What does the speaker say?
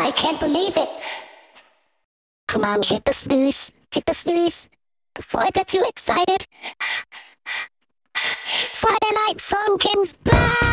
I can't believe it. Come on, hit the snooze. Hit the snooze. Before I get too excited. Friday Night Funkin's back!